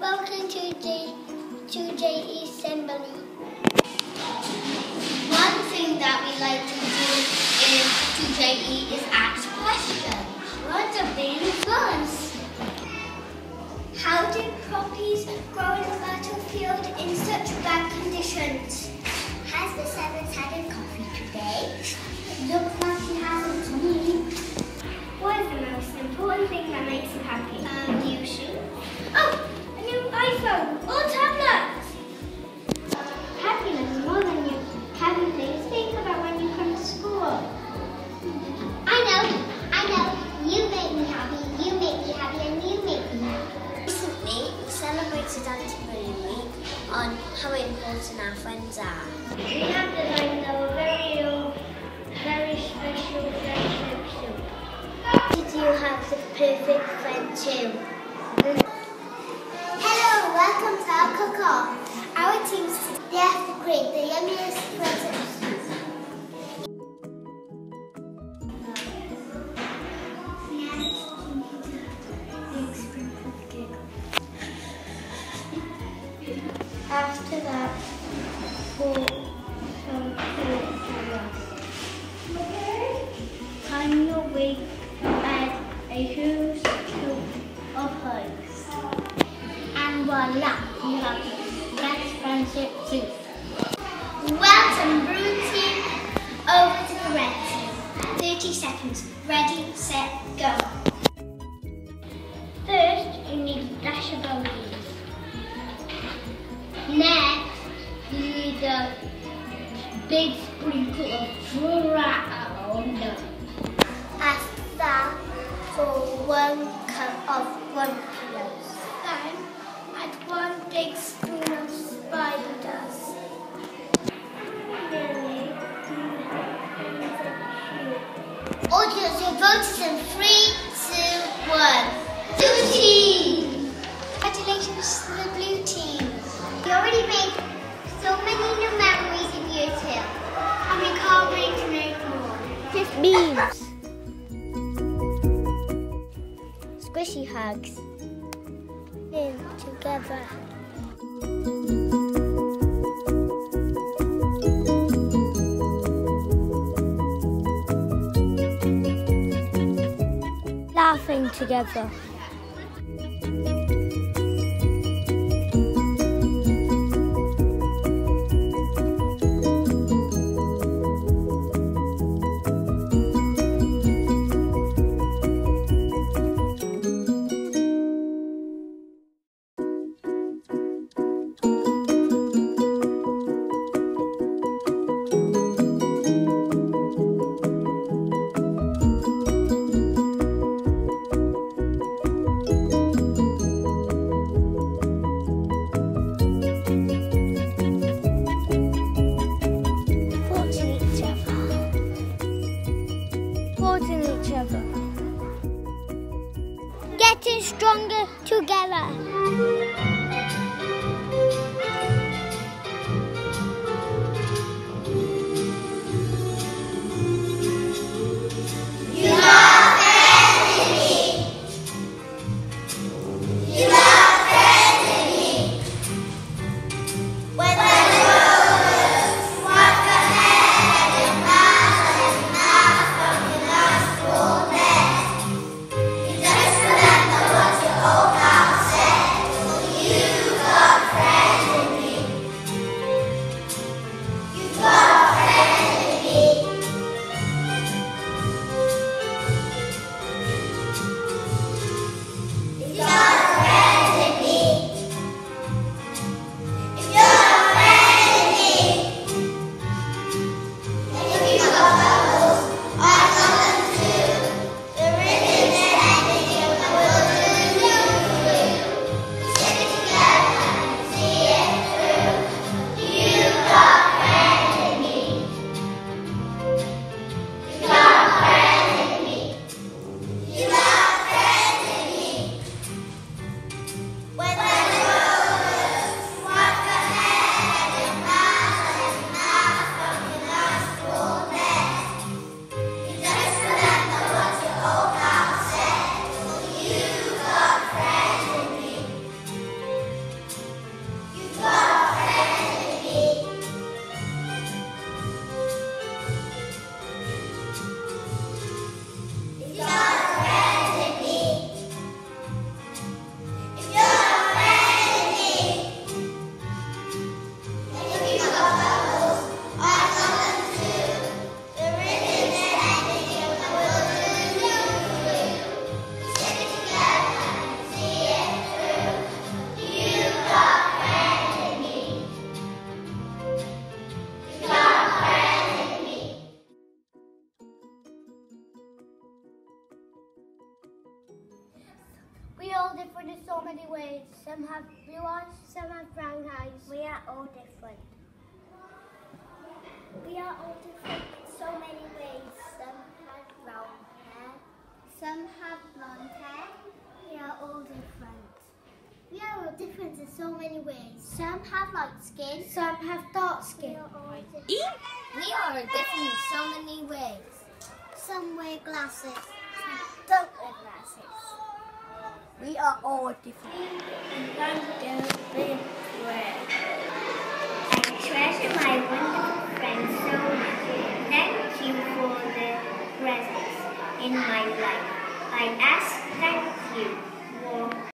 Welcome to J to JE Assembly. One thing that we like to do in TJE is ask questions. What how important our friends are. We have designed a very, uh, very special friendship soup. Did you have the perfect friend too? Hello, welcome to our cook-off. Our teams they to create the yummiest presents. After Your way, add a huge scoop of hugs. And voila, you have best friendship soup. Welcome, Brew Team. Over to the Red Team. 30 seconds. Ready, set, go. First, you need a dash of olives. Next, you need a big sprinkle of brown. That, pour one cup of one runkelers. Then, add one big spoon of spider dust. Audience, your vote is in three, Squishy hugs. In together. Laughing together. Getting stronger together. Ways. Some have blue eyes, some have brown eyes. We are all different. We are all different in so many ways. Some have brown hair, some have blonde hair. We are all different. We are all different in so many ways. Some have light skin, some have dark skin. We are all different. We are different in so many ways. Some wear glasses. Some don't wear glasses. We are all different.